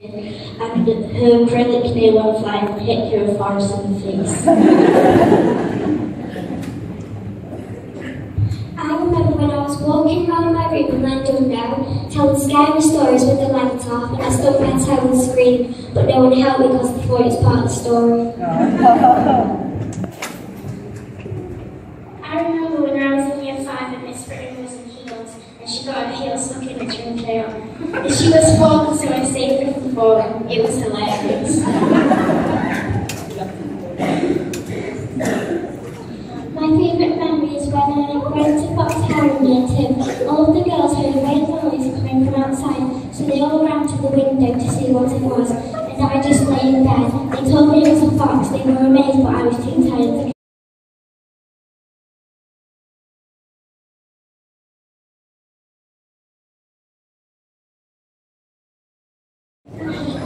and her acrylic nail went flying hit her Forrest in the face. I remember when I was walking around my room and lying down telling scary stories with the lights off, and I stood my head and screamed, but no one helped me because they thought was part of the story. I remember when I was in year five and Miss Britton was in heels and she got her heels stuck in drink pail. And she was falling so I saved her It. My favourite memory is when I went to Fox Harry near Tim. All of the girls heard weird noise coming from outside, so they all ran to the window to see what it was. And I just lay in bed. They told me it was a fox. They were amazed, but I was too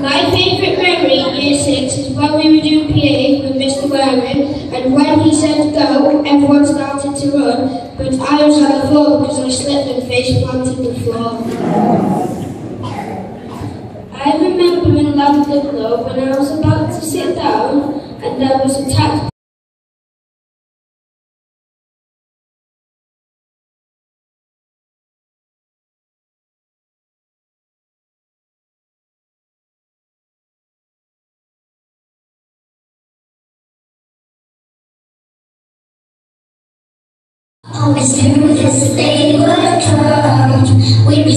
My favourite memory in year six is when we were doing PA with Mr. Waring and when he said go, everyone started to run, but I was on the floor because I slipped and face planted the floor. I remember in London though when I was about to sit down and there was a Always knew this day would come. We'd be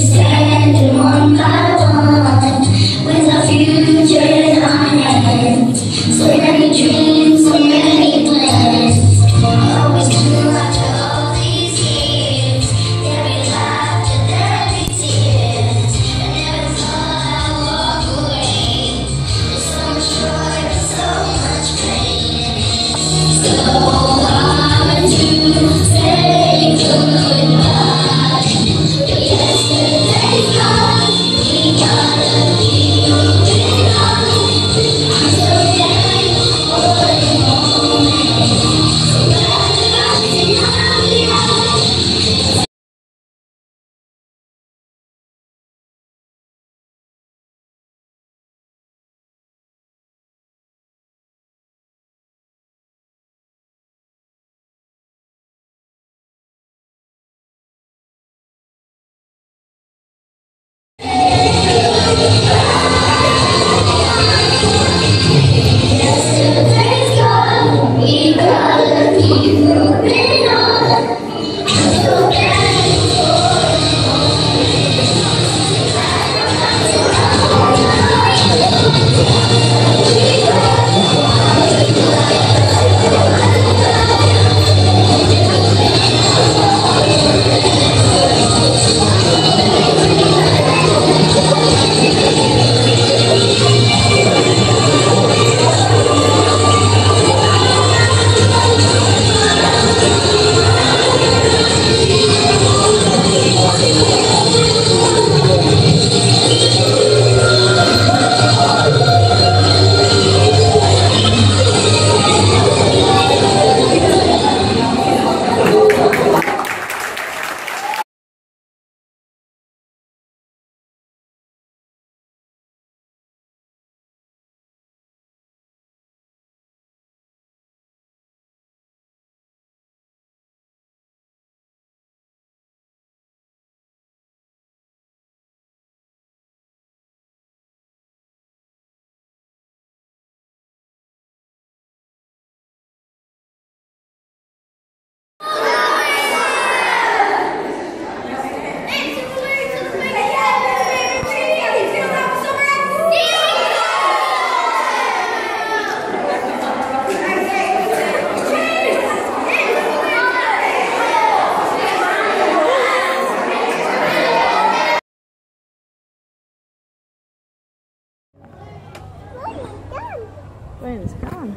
where it's gone.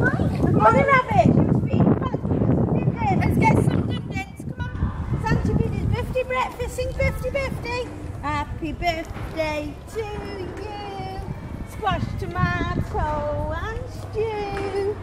Hi. Good morning, Rabbit. Let's get some dividends, Come on. Santa did his birthday breakfast. Sing birthday, birthday. Happy birthday to you. Squash, tomato and stew.